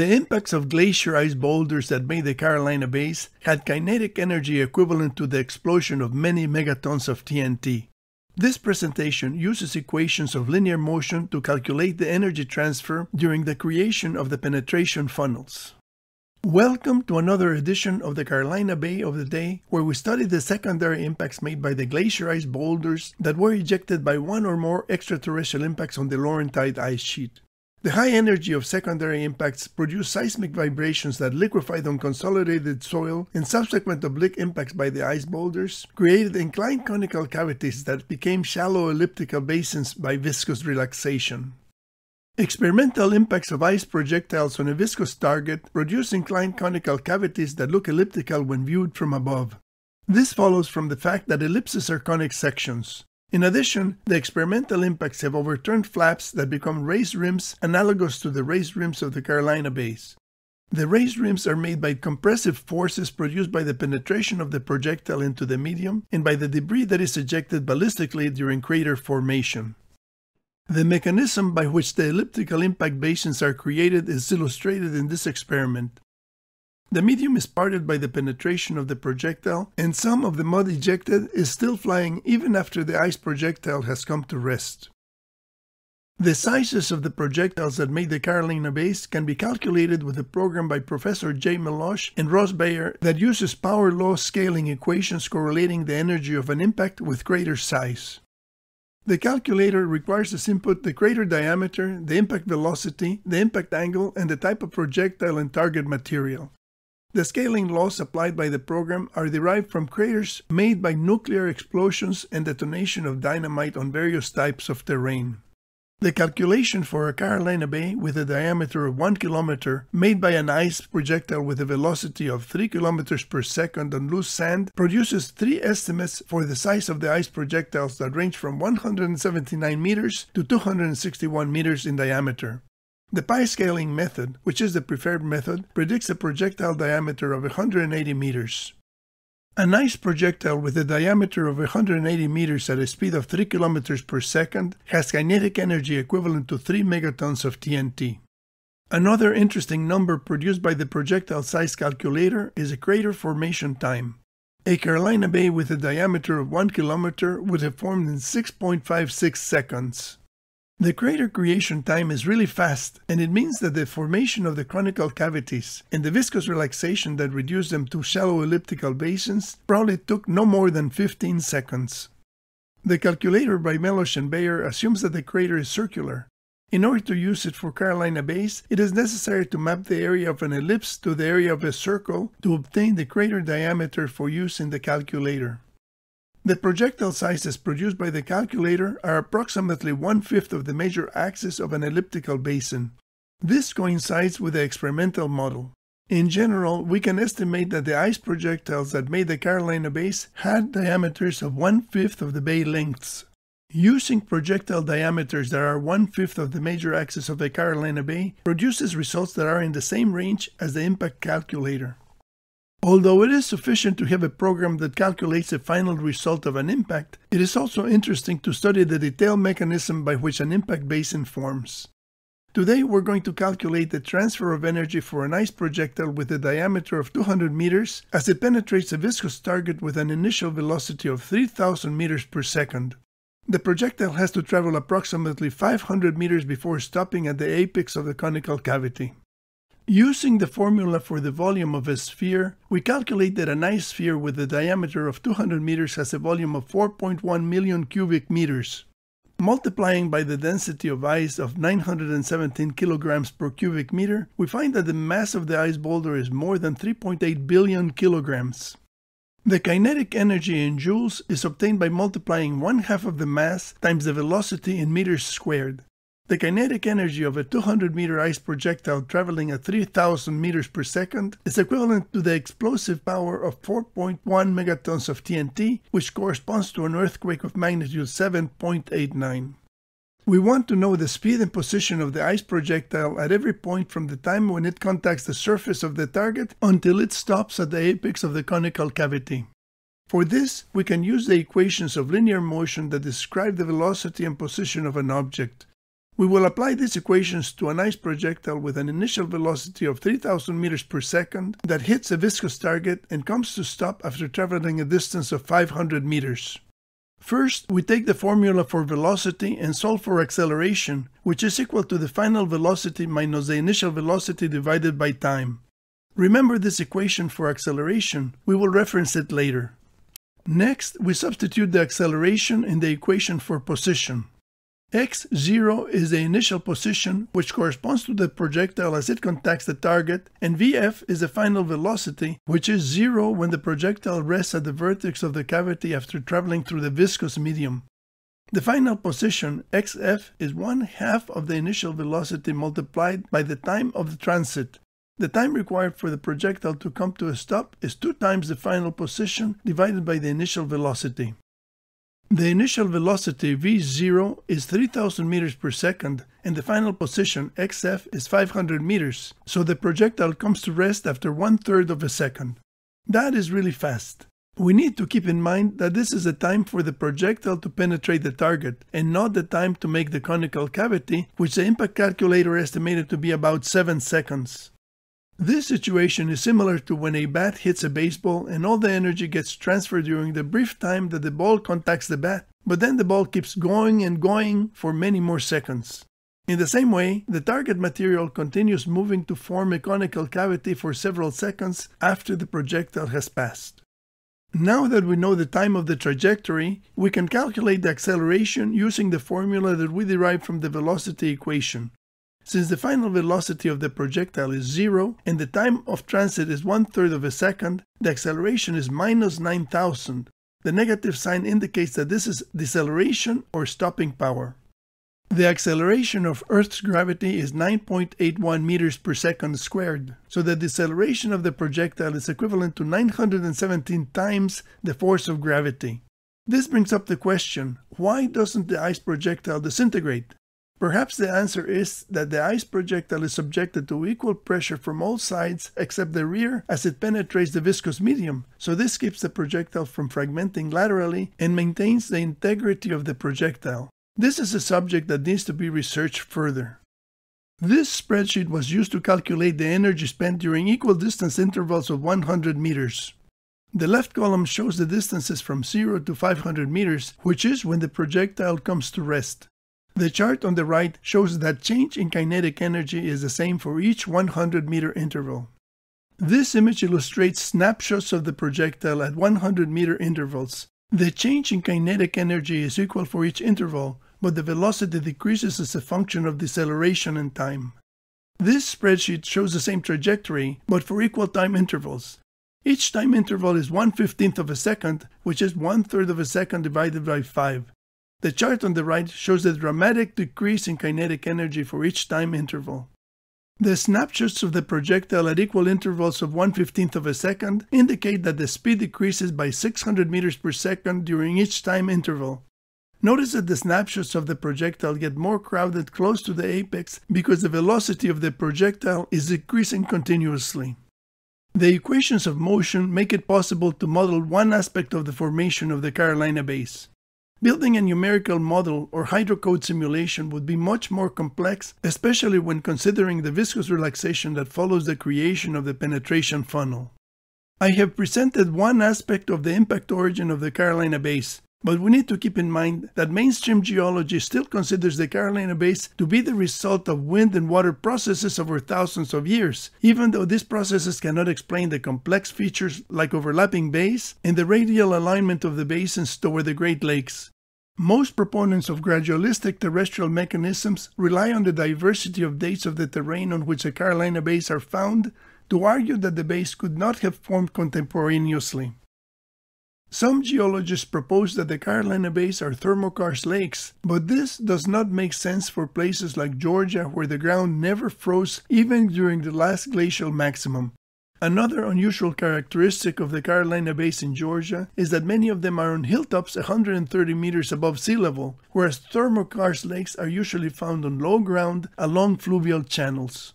The impacts of glacier ice boulders that made the Carolina Bays had kinetic energy equivalent to the explosion of many megatons of TNT. This presentation uses equations of linear motion to calculate the energy transfer during the creation of the penetration funnels. Welcome to another edition of the Carolina Bay of the Day, where we study the secondary impacts made by the glacier ice boulders that were ejected by one or more extraterrestrial impacts on the Laurentide ice sheet. The high energy of secondary impacts produce seismic vibrations that liquefied on consolidated soil and subsequent oblique impacts by the ice boulders created inclined conical cavities that became shallow elliptical basins by viscous relaxation. Experimental impacts of ice projectiles on a viscous target produce inclined conical cavities that look elliptical when viewed from above. This follows from the fact that ellipses are conic sections. In addition, the experimental impacts have overturned flaps that become raised rims analogous to the raised rims of the Carolina Bays. The raised rims are made by compressive forces produced by the penetration of the projectile into the medium and by the debris that is ejected ballistically during crater formation. The mechanism by which the elliptical impact basins are created is illustrated in this experiment. The medium is parted by the penetration of the projectile, and some of the mud ejected is still flying even after the ice projectile has come to rest. The sizes of the projectiles that made the Carolina Bays can be calculated with a program by Professor J. Melosh and Ross Beyer that uses power law scaling equations correlating the energy of an impact with crater size. The calculator requires as input the crater diameter, the impact velocity, the impact angle, and the type of projectile and target material. The scaling laws applied by the program are derived from craters made by nuclear explosions and detonation of dynamite on various types of terrain. The calculation for a Carolina Bay with a diameter of 1 km made by an ice projectile with a velocity of 3 km per second on loose sand produces three estimates for the size of the ice projectiles that range from 179 meters to 261 meters in diameter. The pi scaling method, which is the preferred method, predicts a projectile diameter of 180 meters. A nice projectile with a diameter of 180 meters at a speed of 3 kilometers per second has kinetic energy equivalent to 3 megatons of TNT. Another interesting number produced by the projectile size calculator is a crater formation time. A Carolina Bay with a diameter of 1 kilometer would have formed in 6.56 seconds. The crater creation time is really fast, and it means that the formation of the conical cavities and the viscous relaxation that reduced them to shallow elliptical basins probably took no more than 15 seconds. The calculator by Melosh and Beyer assumes that the crater is circular. In order to use it for Carolina Bays, it is necessary to map the area of an ellipse to the area of a circle to obtain the crater diameter for use in the calculator. The projectile sizes produced by the calculator are approximately one-fifth of the major axis of an elliptical basin. This coincides with the experimental model. In general, we can estimate that the ice projectiles that made the Carolina Bays had diameters of one-fifth of the bay lengths. Using projectile diameters that are one-fifth of the major axis of the Carolina Bay produces results that are in the same range as the impact calculator. Although it is sufficient to have a program that calculates the final result of an impact, it is also interesting to study the detailed mechanism by which an impact basin forms. Today we're going to calculate the transfer of energy for an ice projectile with a diameter of 200 meters as it penetrates a viscous target with an initial velocity of 3000 meters per second. The projectile has to travel approximately 500 meters before stopping at the apex of the conical cavity. Using the formula for the volume of a sphere, we calculate that an ice sphere with a diameter of 200 meters has a volume of 4.1 million cubic meters. Multiplying by the density of ice of 917 kilograms per cubic meter, we find that the mass of the ice boulder is more than 3.8 billion kilograms. The kinetic energy in joules is obtained by multiplying one half of the mass times the velocity in meters squared. The kinetic energy of a 200 meter ice projectile traveling at 3000 meters per second is equivalent to the explosive power of 4.1 megatons of TNT, which corresponds to an earthquake of magnitude 7.89. We want to know the speed and position of the ice projectile at every point from the time when it contacts the surface of the target until it stops at the apex of the conical cavity. For this, we can use the equations of linear motion that describe the velocity and position of an object. We will apply these equations to an ice projectile with an initial velocity of 3000 meters per second that hits a viscous target and comes to stop after traveling a distance of 500 meters. First, we take the formula for velocity and solve for acceleration, which is equal to the final velocity minus the initial velocity divided by time. Remember this equation for acceleration, we will reference it later. Next, we substitute the acceleration in the equation for position x0 is the initial position, which corresponds to the projectile as it contacts the target, and vf is the final velocity, which is 0 when the projectile rests at the vertex of the cavity after traveling through the viscous medium. The final position, xf, is one half of the initial velocity multiplied by the time of the transit. The time required for the projectile to come to a stop is two times the final position divided by the initial velocity. The initial velocity v0 is 3000 meters per second and the final position xf is 500 meters, so the projectile comes to rest after one third of a second. That is really fast. We need to keep in mind that this is the time for the projectile to penetrate the target and not the time to make the conical cavity, which the impact calculator estimated to be about 7 seconds. This situation is similar to when a bat hits a baseball and all the energy gets transferred during the brief time that the ball contacts the bat, but then the ball keeps going and going for many more seconds. In the same way, the target material continues moving to form a conical cavity for several seconds after the projectile has passed. Now that we know the time of the trajectory, we can calculate the acceleration using the formula that we derived from the velocity equation. Since the final velocity of the projectile is zero and the time of transit is one third of a second, the acceleration is minus 9000. The negative sign indicates that this is deceleration or stopping power. The acceleration of Earth's gravity is 9.81 meters per second squared, so the deceleration of the projectile is equivalent to 917 times the force of gravity. This brings up the question, why doesn't the ice projectile disintegrate? Perhaps the answer is that the ice projectile is subjected to equal pressure from all sides except the rear as it penetrates the viscous medium, so this keeps the projectile from fragmenting laterally and maintains the integrity of the projectile. This is a subject that needs to be researched further. This spreadsheet was used to calculate the energy spent during equal distance intervals of 100 meters. The left column shows the distances from 0 to 500 meters, which is when the projectile comes to rest. The chart on the right shows that change in kinetic energy is the same for each 100 meter interval. This image illustrates snapshots of the projectile at 100 meter intervals. The change in kinetic energy is equal for each interval, but the velocity decreases as a function of deceleration and time. This spreadsheet shows the same trajectory, but for equal time intervals. Each time interval is 1 15th of a second, which is one third of a second divided by 5. The chart on the right shows the dramatic decrease in kinetic energy for each time interval. The snapshots of the projectile at equal intervals of 1 15th of a second indicate that the speed decreases by 600 meters per second during each time interval. Notice that the snapshots of the projectile get more crowded close to the apex because the velocity of the projectile is decreasing continuously. The equations of motion make it possible to model one aspect of the formation of the Carolina bays. Building a numerical model or hydrocode simulation would be much more complex, especially when considering the viscous relaxation that follows the creation of the penetration funnel. I have presented one aspect of the impact origin of the Carolina bays, but we need to keep in mind that mainstream geology still considers the Carolina bays to be the result of wind and water processes over thousands of years, even though these processes cannot explain the complex features like overlapping bays and the radial alignment of the basins toward the Great Lakes. Most proponents of gradualistic terrestrial mechanisms rely on the diversity of dates of the terrain on which the Carolina bays are found to argue that the bays could not have formed contemporaneously. Some geologists propose that the Carolina bays are thermokarst lakes, but this does not make sense for places like Georgia where the ground never froze even during the last glacial maximum. Another unusual characteristic of the Carolina Bays in Georgia is that many of them are on hilltops 130 meters above sea level, whereas thermokarst lakes are usually found on low ground along fluvial channels.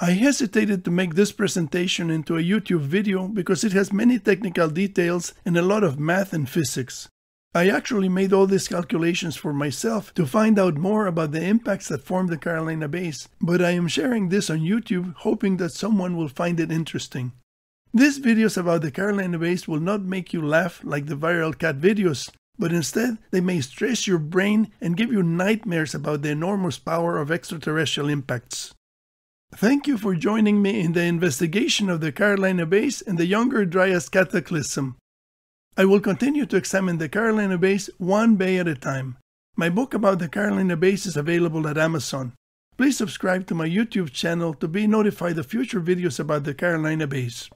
I hesitated to make this presentation into a YouTube video because it has many technical details and a lot of math and physics. I actually made all these calculations for myself to find out more about the impacts that form the Carolina Bays, but I am sharing this on YouTube hoping that someone will find it interesting. These videos about the Carolina Bays will not make you laugh like the viral cat videos, but instead they may stress your brain and give you nightmares about the enormous power of extraterrestrial impacts. Thank you for joining me in the investigation of the Carolina Bays and the Younger Dryas Cataclysm. I will continue to examine the Carolina Bays one bay at a time. My book about the Carolina Bays is available at Amazon. Please subscribe to my YouTube channel to be notified of future videos about the Carolina Bays.